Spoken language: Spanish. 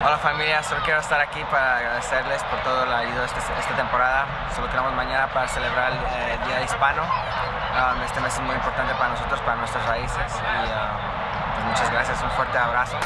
Hola familia, solo quiero estar aquí para agradecerles por toda la ayuda esta, esta temporada. Solo queremos mañana para celebrar eh, el Día Hispano. Um, este mes es muy importante para nosotros, para nuestras raíces. Y um, pues muchas gracias, un fuerte abrazo.